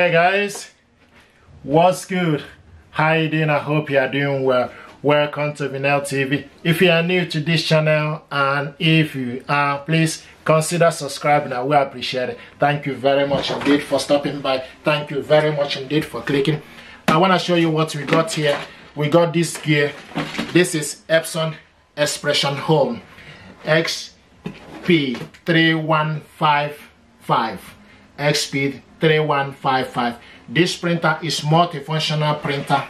Okay guys, what's good? How you doing? I hope you are doing well. Welcome to Vinnel TV. If you are new to this channel and if you are, please consider subscribing. I will appreciate it. Thank you very much indeed for stopping by. Thank you very much indeed for clicking. I want to show you what we got here. We got this gear. This is Epson Expression Home XP3155. XP3155. This printer is multifunctional printer.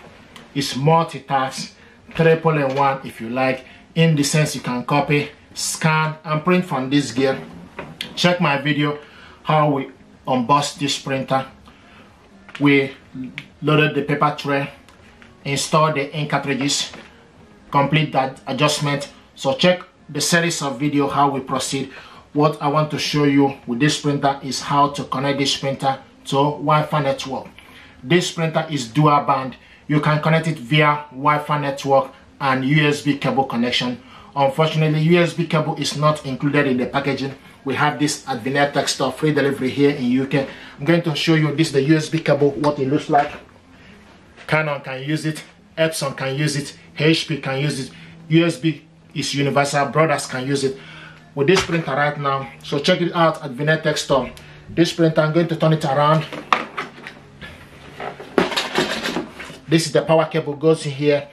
It's multitask, triple in one if you like. In the sense you can copy, scan, and print from this gear. Check my video how we unbox this printer. We loaded the paper tray, installed the ink cartridges, complete that adjustment. So check the series of video how we proceed what I want to show you with this printer is how to connect this printer to Wi-Fi network. This printer is dual band. You can connect it via Wi-Fi network and USB cable connection. Unfortunately, USB cable is not included in the packaging. We have this at Vinetech store, free delivery here in UK. I'm going to show you this the USB cable, what it looks like. Canon can use it, Epson can use it, HP can use it. USB is universal, brothers can use it with this printer right now. So check it out at Vinetech store. This printer, I'm going to turn it around. This is the power cable goes in here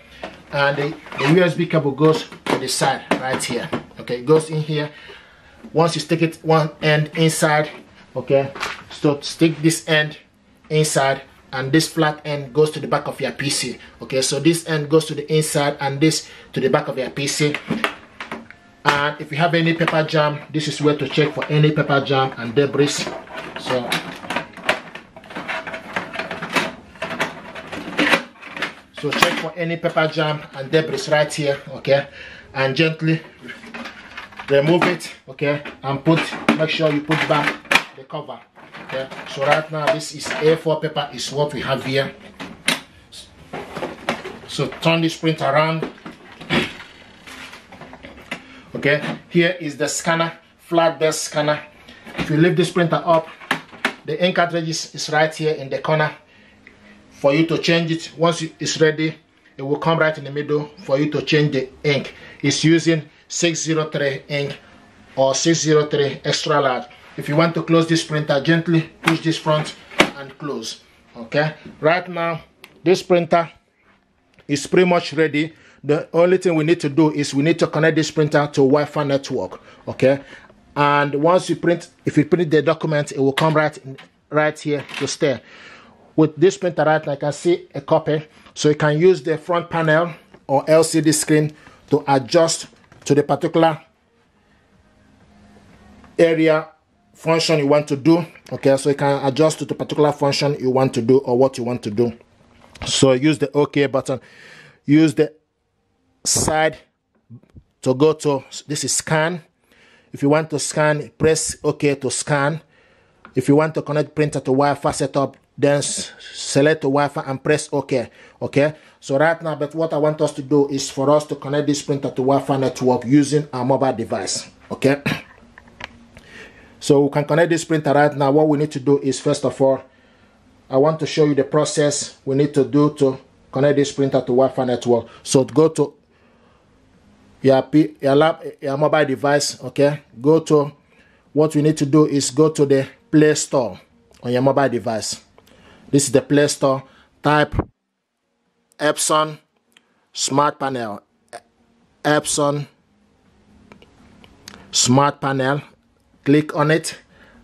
and the, the USB cable goes to the side right here. Okay, it goes in here. Once you stick it one end inside, okay, so stick this end inside and this flat end goes to the back of your PC. Okay, so this end goes to the inside and this to the back of your PC and if you have any paper jam this is where to check for any paper jam and debris. So so check for any paper jam and debris right here okay? And gently remove it okay? And put make sure you put back the cover okay? So right now this is a4 paper is what we have here. So turn this print around okay here is the scanner flat desk scanner. If you lift this printer up the ink cartridge is right here in the corner. For you to change it once it's ready it will come right in the middle for you to change the ink. It's using 603 ink or 603 extra large. If you want to close this printer gently push this front and close. Okay right now this printer is pretty much ready the only thing we need to do is we need to connect this printer to Wi-Fi network okay? And once you print if you print the document it will come right right here to stay. With this printer right now I can see a copy so you can use the front panel or LCD screen to adjust to the particular area function you want to do okay? So you can adjust to the particular function you want to do or what you want to do. So use the ok button. Use the side to go to this is scan. If you want to scan press ok to scan. If you want to connect printer to wi-fi setup then select the wi-fi and press ok okay so right now but what i want us to do is for us to connect this printer to wi-fi network using our mobile device okay so we can connect this printer right now. What we need to do is first of all i want to show you the process we need to do to connect this printer to wi-fi network. So go to your, your, lap, your mobile device, okay, go to what we need to do is go to the Play Store on your mobile device. This is the Play Store. Type Epson Smart Panel. Epson Smart Panel. Click on it.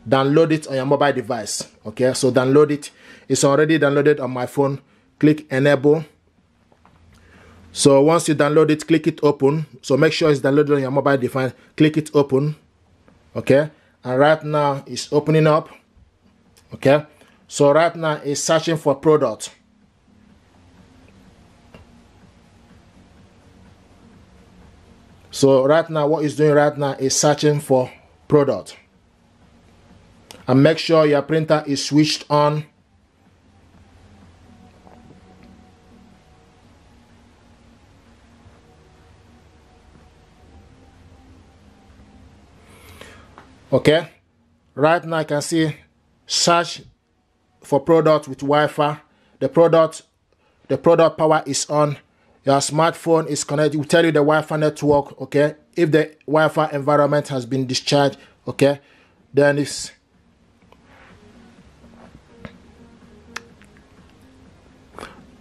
Download it on your mobile device. Okay, so download it. It's already downloaded on my phone. Click Enable so once you download it, click it open. So make sure it's downloaded on your mobile device. Click it open. Okay. And right now it's opening up. Okay. So right now it's searching for product. So right now what it's doing right now is searching for product. And make sure your printer is switched on okay right now I can see search for product with Wi-Fi. The product, the product power is on. Your smartphone is connected. It will tell you the Wi-Fi network. Okay, if the Wi-Fi environment has been discharged. Okay, then it's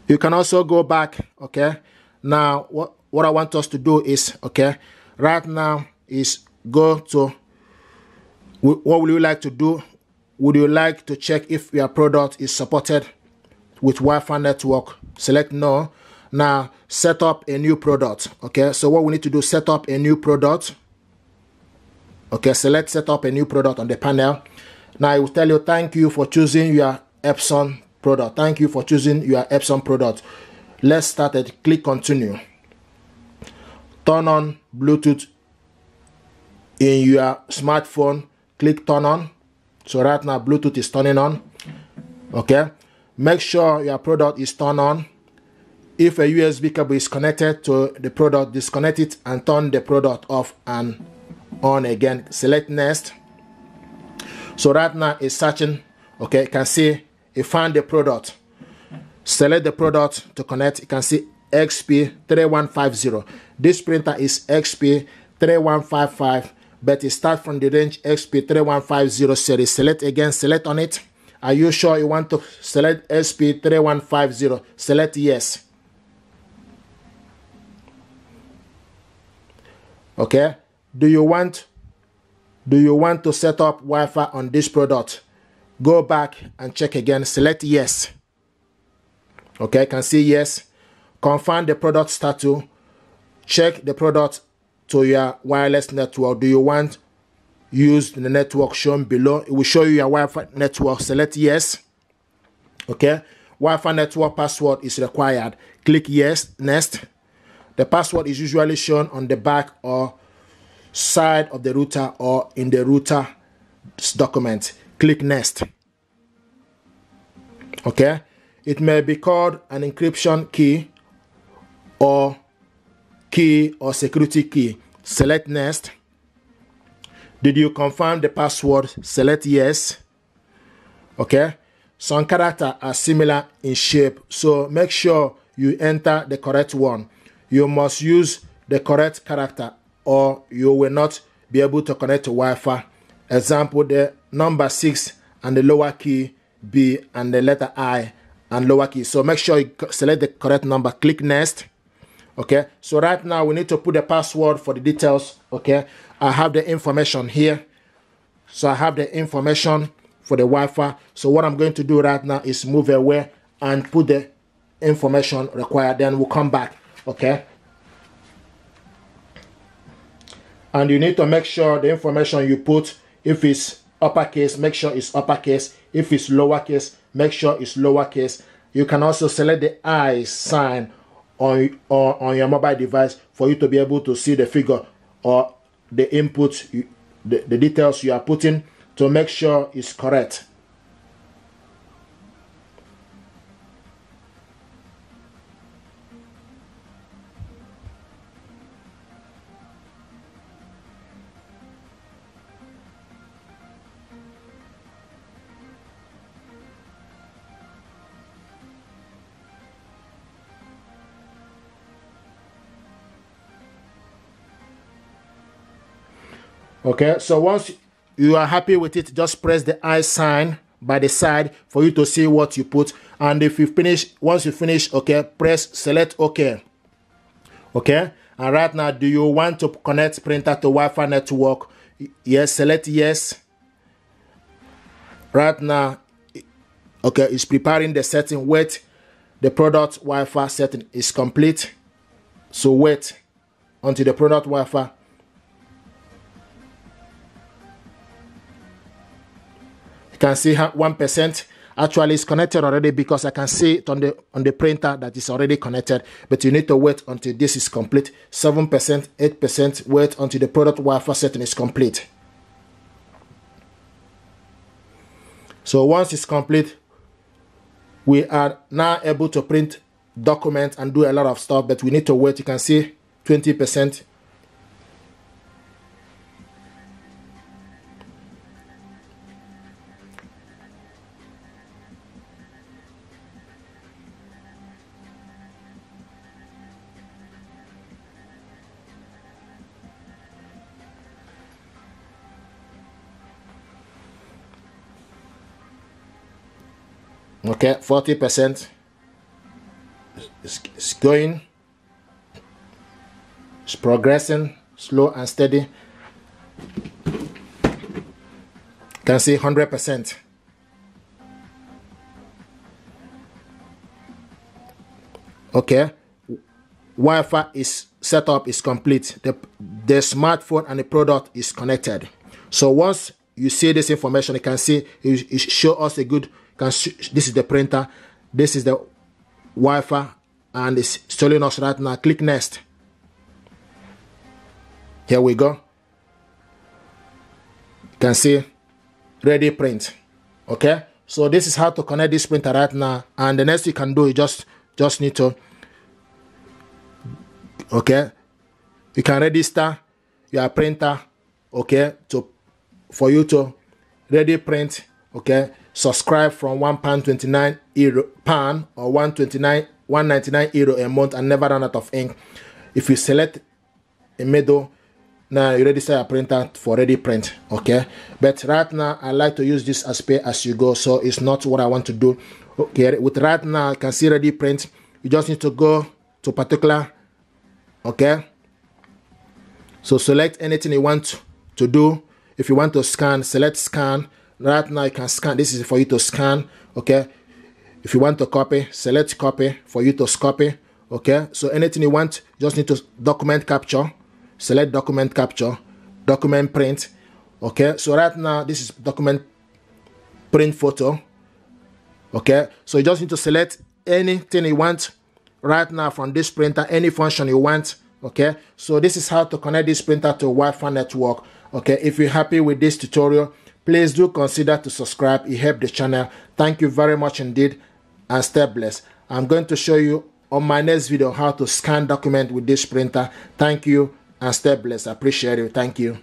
you can also go back okay now what what i want us to do is okay right now is go to what would you like to do would you like to check if your product is supported with wi-fi network select no now set up a new product okay so what we need to do set up a new product okay select set up a new product on the panel now it will tell you thank you for choosing your epson product. Thank you for choosing your Epson product. Let's start it. Click continue. Turn on Bluetooth in your smartphone. Click turn on. So right now Bluetooth is turning on. Okay. Make sure your product is turned on. If a USB cable is connected to the product, disconnect it and turn the product off and on again. Select next. So right now it's searching. Okay, you can see it found the product select the product to connect you can see xp3150 this printer is xp3155 but it starts from the range xp3150 series. Select again select on it. Are you sure you want to select xp3150 select yes. Okay? Do you want do you want to set up wi-fi on this product? Go back and check again. Select yes. Okay can see yes. Confirm the product status. Check the product to your wireless network. Do you want use the network shown below? It will show you your Wi-Fi network. Select yes. Okay. Wi-Fi network password is required. Click yes. Next. The password is usually shown on the back or side of the router or in the router document. Click next. Okay. It may be called an encryption key or key or security key. Select next. Did you confirm the password? Select yes. Okay. Some characters are similar in shape so make sure you enter the correct one. You must use the correct character or you will not be able to connect to Wi-Fi. Example the number 6 and the lower key B and the letter I and lower key. So make sure you select the correct number. Click next. Okay. So right now we need to put the password for the details. Okay. I have the information here. So I have the information for the Wi-Fi. So what I'm going to do right now is move away and put the information required. Then we'll come back. Okay. And you need to make sure the information you put, if it's uppercase, make sure it's uppercase. If it's lowercase, make sure it's lowercase. You can also select the I sign on, on, on your mobile device for you to be able to see the figure or the input, the, the details you are putting to make sure it's correct. Okay so once you are happy with it just press the i sign by the side for you to see what you put. And if you finish once you finish okay press select ok. Okay and right now do you want to connect printer to wi-fi network? Yes select yes. Right now okay it's preparing the setting. Wait the product wi-fi setting is complete. So wait until the product wi-fi can see how 1% actually is connected already because I can see it on the on the printer that is already connected. But you need to wait until this is complete. 7% 8% wait until the product Wi-Fi setting is complete. So once it's complete we are now able to print documents and do a lot of stuff but we need to wait. You can see 20% okay 40 percent it's going it's progressing slow and steady. Can see 100 percent. Okay Wi-Fi is set up is complete. The the smartphone and the product is connected. So once you see this information you can see it, it show us a good can this is the printer this is the Wi-Fi and it's showing us right now. Click next. Here we go. You can see ready print. Okay? So this is how to connect this printer right now. And the next you can do you just just need to okay? You can register your printer okay? To for you to ready print okay subscribe from one pound 29 euro pound or 129 199 euro a month and never run out of ink. If you select a middle now you register your printer for ready print okay? But right now i like to use this as pay as you go so it's not what i want to do. Okay with right now i can see ready print. You just need to go to particular okay? So select anything you want to do. If you want to scan select scan right now you can scan. This is for you to scan okay? If you want to copy select copy for you to copy okay? So anything you want just need to document capture. Select document capture document print okay? So right now this is document print photo okay? So you just need to select anything you want right now from this printer any function you want okay? So this is how to connect this printer to Wi-Fi network okay? If you're happy with this tutorial please do consider to subscribe. It help the channel. Thank you very much indeed and stay blessed. I'm going to show you on my next video how to scan document with this printer. Thank you and stay blessed. I appreciate it thank you